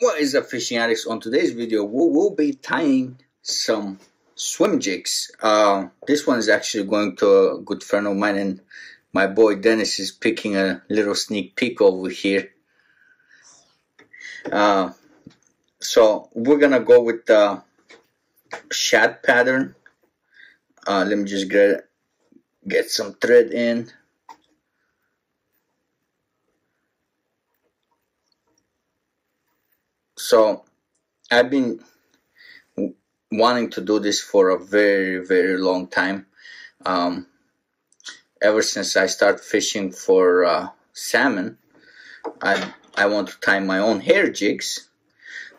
What is up fishing addicts? On today's video we will be tying some swim jigs. Uh, this one is actually going to a good friend of mine and my boy Dennis is picking a little sneak peek over here. Uh, so we're gonna go with the shad pattern. Uh, let me just get get some thread in. So I've been wanting to do this for a very very long time. Um, ever since I started fishing for uh, salmon I I want to tie my own hair jigs.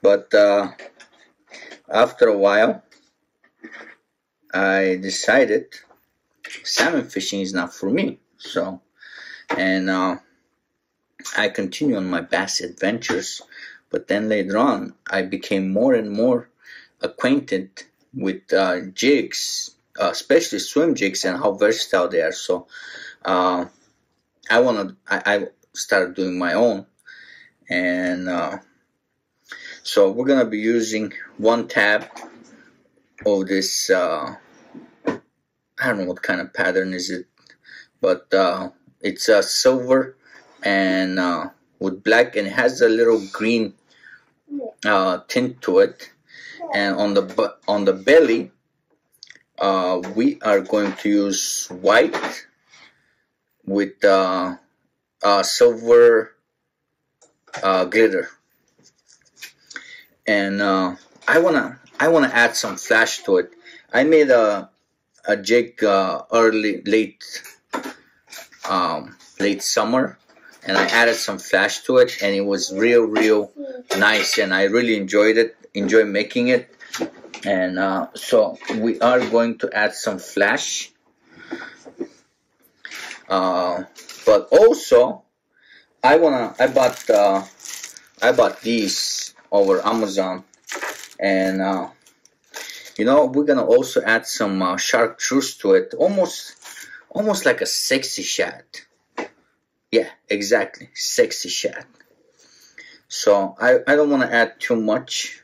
But uh, after a while I decided salmon fishing is not for me. So and uh, I continue on my bass adventures but then later on, I became more and more acquainted with uh, jigs, uh, especially swim jigs, and how versatile they are. So uh, I wanted, I, I, started doing my own, and uh, so we're gonna be using one tab of this. Uh, I don't know what kind of pattern is it, but uh, it's a silver and with black, and has a little green uh, tint to it. And on the on the belly uh, we are going to use white with uh, uh, silver glitter. And uh, I wanna I wanna add some flash to it. I made a a jig uh, early late um, late summer and I added some flash to it and it was real real nice and I really enjoyed it enjoy making it. And uh, so we are going to add some flash. Uh, but also I wanna I bought uh, I bought these over Amazon. And uh, you know we're gonna also add some uh, chartreuse to it. Almost almost like a sexy shad yeah, exactly. Sexy shad. So I, I don't want to add too much.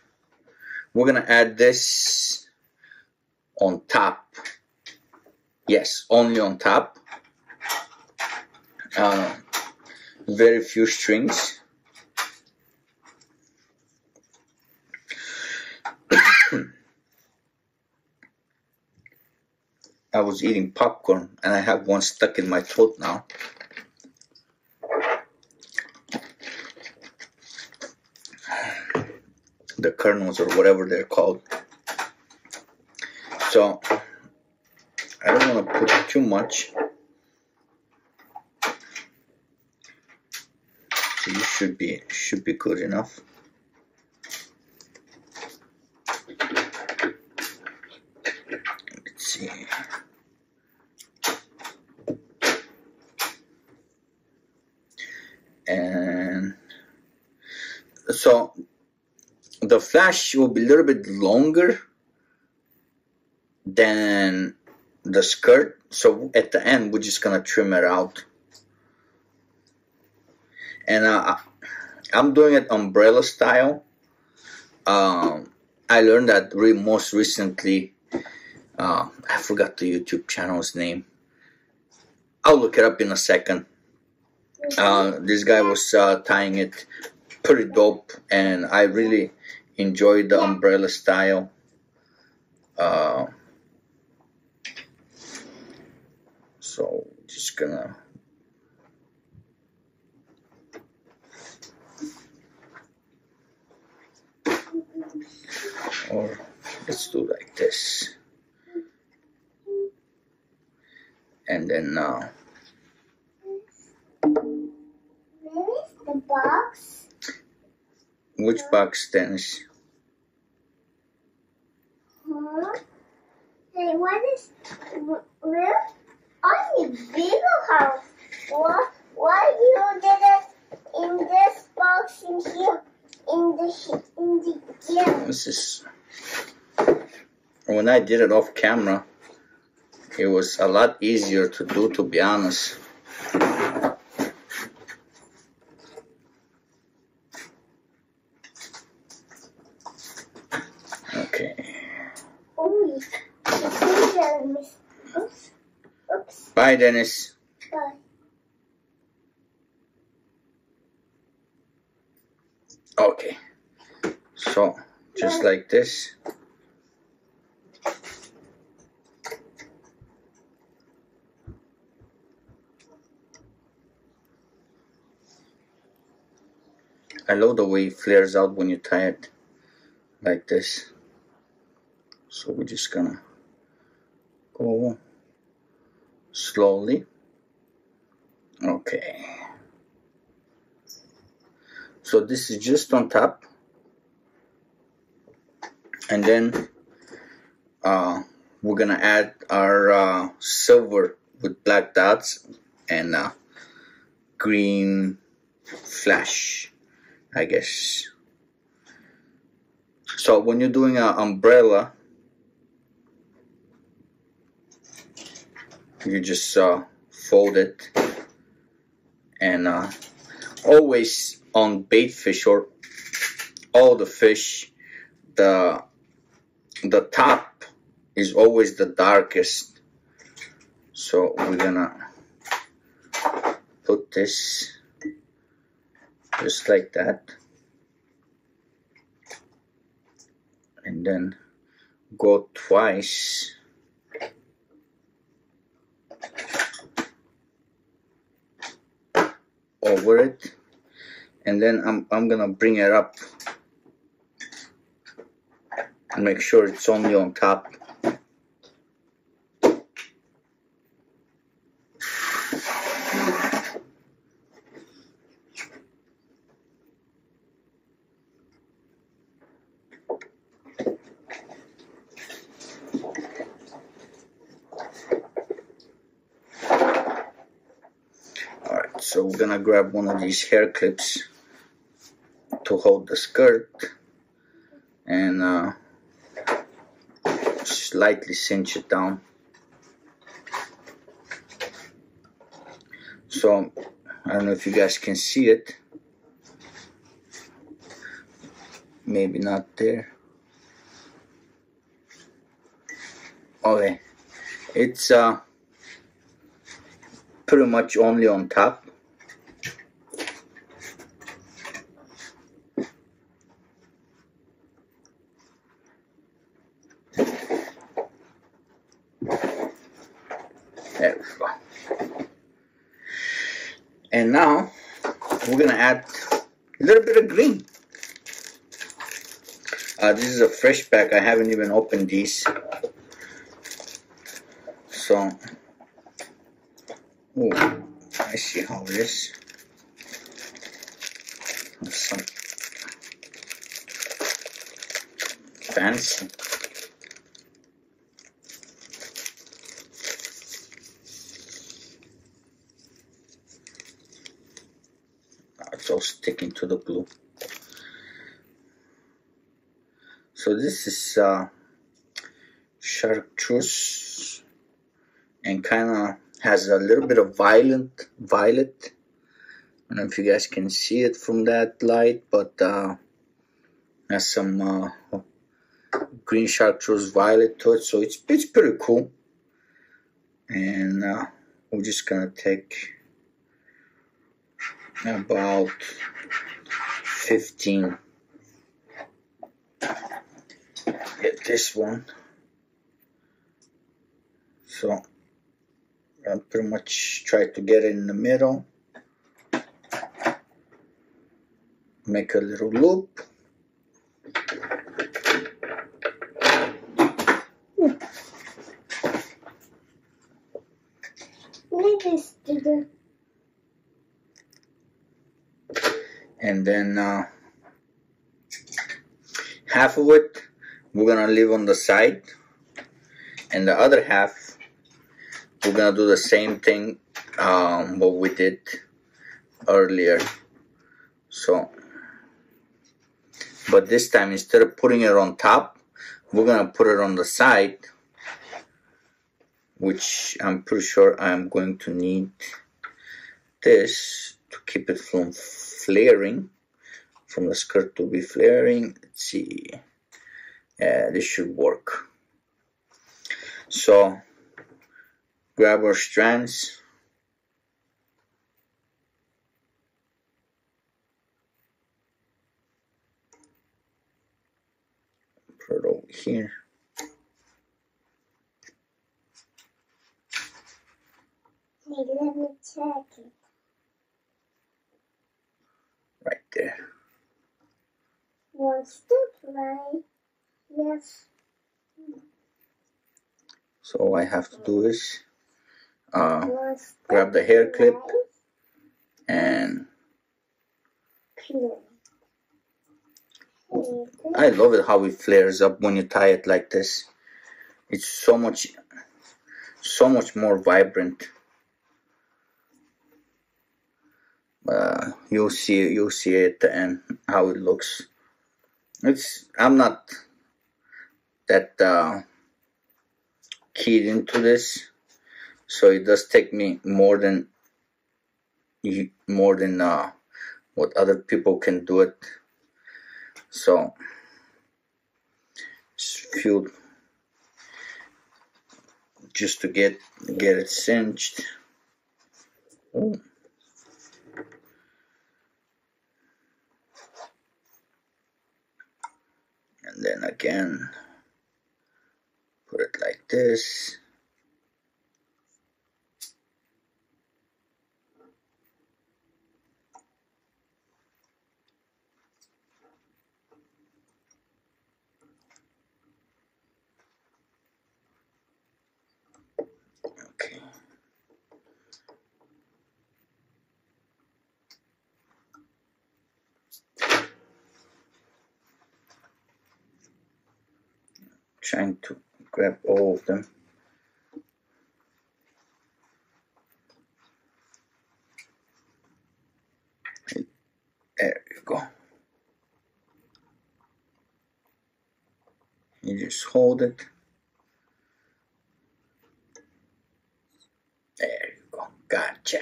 We're going to add this on top. Yes, only on top. Uh, very few strings. I was eating popcorn and I have one stuck in my throat now. The kernels or whatever they're called. So I don't want to put too much. So you should be should be good enough. Let's see. And so the flash will be a little bit longer than the skirt. So at the end we're just gonna trim it out. And uh, I'm doing it umbrella style. Um, I learned that re most recently uh, I forgot the YouTube channel's name. I'll look it up in a second. Uh, this guy was uh, tying it pretty dope and I really enjoyed the umbrella style. Uh, so just gonna or let's do like this. And then now uh, the box which box Dennis? Huh? Hey, what is where on the bigger house? What why you did it in this box in here in the in the gym? This is when I did it off camera. It was a lot easier to do, to be honest. Bye, Dennis. Bye. Okay. So, just like this. I love the way it flares out when you tie it like this. So we're just gonna go slowly. Okay. So this is just on top. And then uh, we're gonna add our uh, silver with black dots and uh, green flash. I guess. So when you're doing an umbrella, you just uh, fold it and uh, always on bait fish or all the fish, the the top is always the darkest. So we're gonna put this just like that and then go twice over it. And then I'm, I'm gonna bring it up and make sure it's only on top Alright, so we're grab one of these hair clips to hold the skirt and uh, slightly cinch it down. So, I don't know if you guys can see it. Maybe not there. Okay, it's uh, pretty much only on top. There we go. And now we're gonna add a little bit of green. Uh, this is a fresh pack. I haven't even opened these. So, oh, I see how it is. Some fancy. It's all sticking to the glue. So this is uh, chartreuse and kind of has a little bit of violet violet. I don't know if you guys can see it from that light but uh, has some uh, green chartreuse violet to it. So it's, it's pretty cool. And uh, we're just gonna take about 15 get this one. So I pretty much try to get it in the middle. Make a little loop. Look at this, and then uh, half of it we're gonna leave on the side. And the other half we're gonna do the same thing um, what we did earlier. So but this time instead of putting it on top we're gonna put it on the side which I'm pretty sure I'm going to need this to keep it from flaring from the skirt to be flaring let's see yeah this should work So grab our strands. Put it over here. Hey, let me check. Right there. One step right. Yes. So all I have to do is uh, grab the hair clip and I love it how it flares up when you tie it like this. It's so much, so much more vibrant. Uh, you'll see, you'll see it end how it looks. It's I'm not that uh, keyed into this, so it does take me more than more than uh, what other people can do it. So few just to get get it cinched. Ooh. And then again put it like this. Trying to grab all of them. There you go. You just hold it. There you go. Gotcha.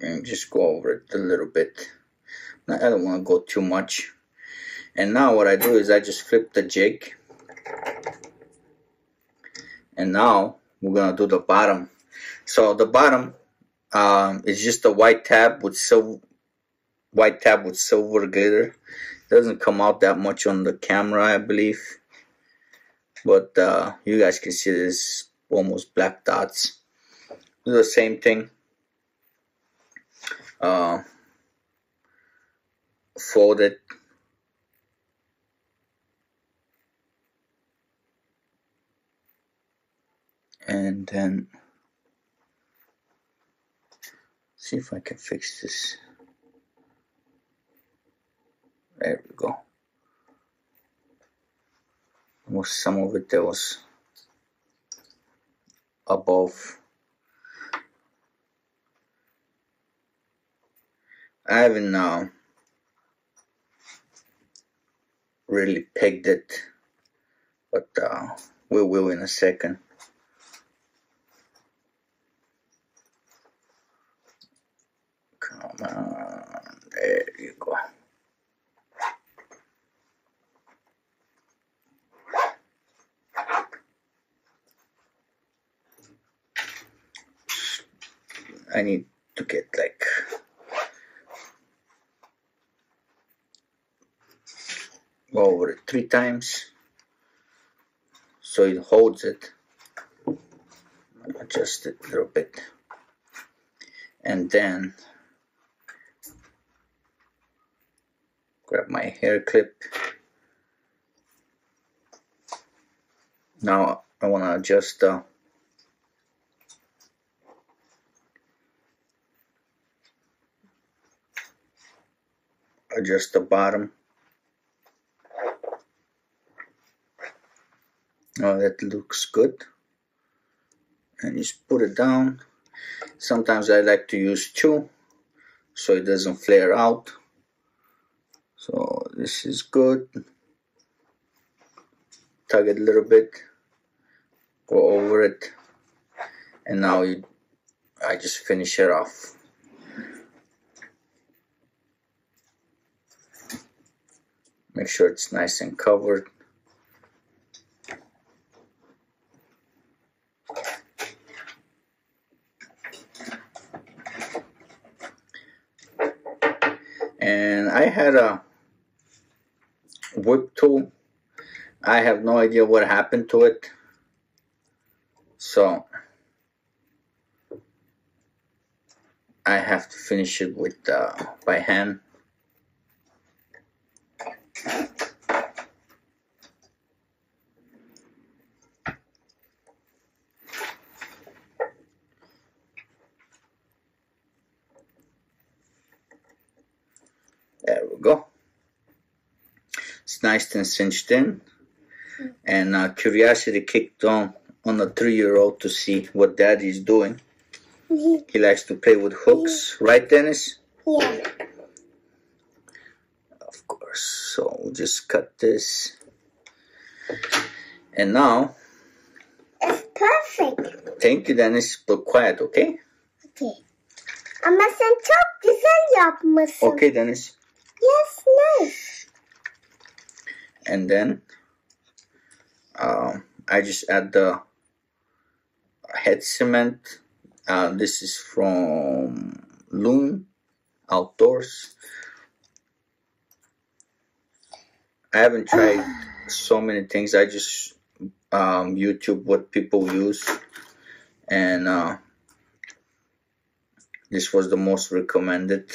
And just go over it a little bit. I don't want to go too much. And now what I do is I just flip the jig. And now we're gonna do the bottom. So the bottom um, is just a white tab with silver white tab with silver glitter. Doesn't come out that much on the camera, I believe. But uh, you guys can see this almost black dots. Do the same thing. Uh, fold it. And then see if I can fix this. There we go. Was some of it that was above. I haven't uh, really pegged it, but uh, we will in a second. Come on, there you go. I need to get like over it three times so it holds it. Adjust it a little bit, and then grab my hair clip. Now I want to adjust the adjust the bottom. Oh, that looks good. And just put it down. Sometimes I like to use two so it doesn't flare out. So this is good. Tug it a little bit. Go over it. And now you, I just finish it off. Make sure it's nice and covered. I had a whip tool. I have no idea what happened to it. So I have to finish it with uh, by hand 1910, and uh, curiosity kicked on on a three-year-old to see what daddy's doing. He likes to play with hooks, right, Dennis? Yeah. Of course. So we'll just cut this. And now. It's perfect. Thank you, Dennis. But quiet, okay? Okay. I mustn't. This up. Okay, Dennis. Yes, nice and then um, I just add the head cement. Uh, this is from Loon Outdoors. I haven't tried so many things. I just um, YouTube what people use, and uh, this was the most recommended.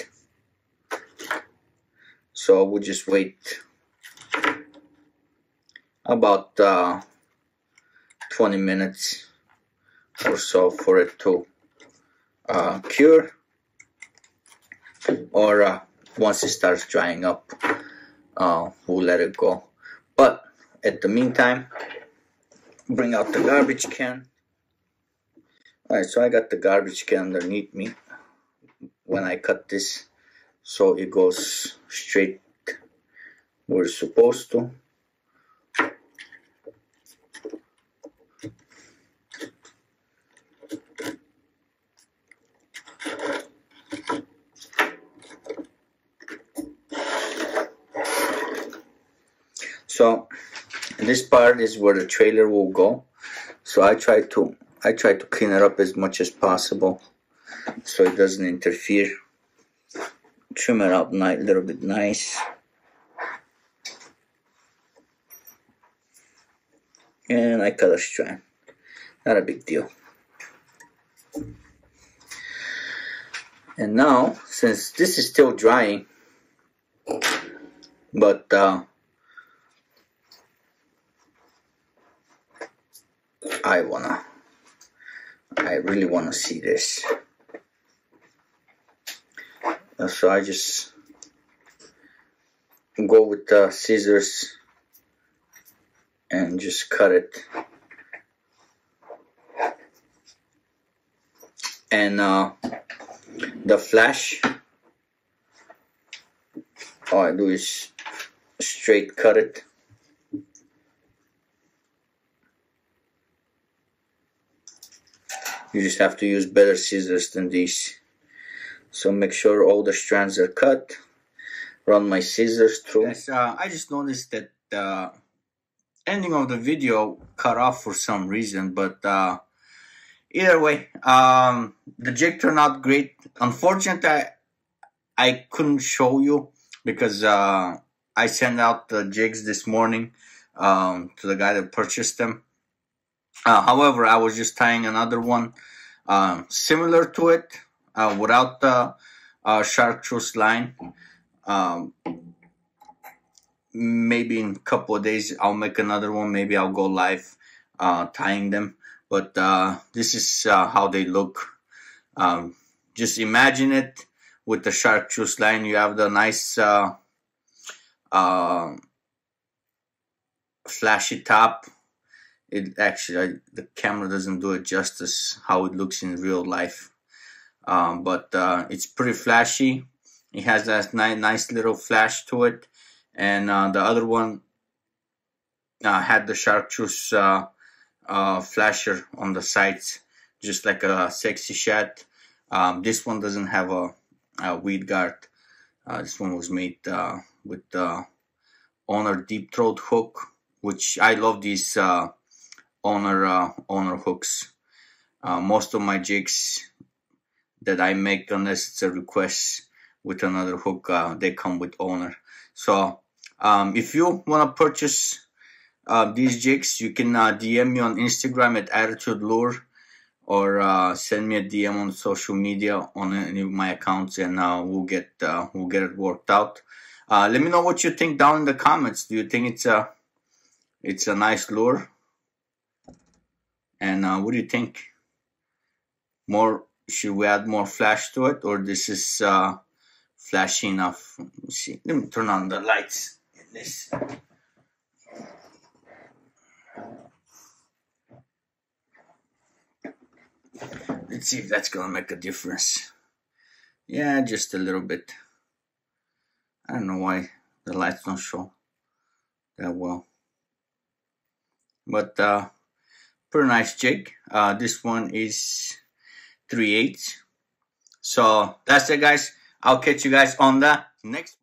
So I would just wait about uh, 20 minutes or so for it to uh, cure or uh, once it starts drying up uh, we'll let it go. But at the meantime bring out the garbage can. Alright so I got the garbage can underneath me when I cut this so it goes straight where it's supposed to So this part is where the trailer will go. So I try to I try to clean it up as much as possible so it doesn't interfere. Trim it up a little bit nice. And I cut a strand. Not a big deal. And now, since this is still drying, but uh, I wanna, I really wanna see this. Uh, So I just go with the scissors and just cut it. And uh, the flash, all I do is straight cut it. You just have to use better scissors than these. So make sure all the strands are cut. Run my scissors through. Yes, uh, I just noticed that the ending of the video cut off for some reason, but uh, either way, um, the jig turned out great. Unfortunately, I, I couldn't show you because uh, I sent out the jigs this morning um, to the guy that purchased them. Uh, however, I was just tying another one um, similar to it uh, without the uh, chartreuse line. Um, maybe in a couple of days I'll make another one. Maybe I'll go live uh, tying them. But uh, this is uh, how they look. Um, just imagine it with the chartreuse line. You have the nice uh, uh, flashy top. It actually I, the camera doesn't do it justice how it looks in real life. Um, but uh, it's pretty flashy. It has that ni- nice little flash to it, and uh, the other one uh, had the chartreuse uh, uh, flasher on the sides, just like a sexy shad. Um, this one doesn't have a, a weed guard. Uh, this one was made with uh, Owner deep throat hook, which I love these uh, Owner uh, Owner hooks. Uh, most of my jigs that I make, unless it's a request with another hook, uh, they come with Owner. So um, if you want to purchase uh, these jigs, you can uh, DM me on Instagram at Attitude Lure or uh, send me a DM on social media on any of my accounts, and we'll get we'll get it worked out. Let me know what you think down in the comments. Do you think it's a it's a nice lure? And uh, what do you think? More should we add more flash to it, or this is uh, flashy enough? Let me see. Let me turn on the lights in this. Let's see if that's gonna make a difference. Yeah, just a little bit. I don't know why the lights don't show that well. But uh pretty nice jig. Uh this one is 3 8 So that's it guys. I'll catch you guys on the next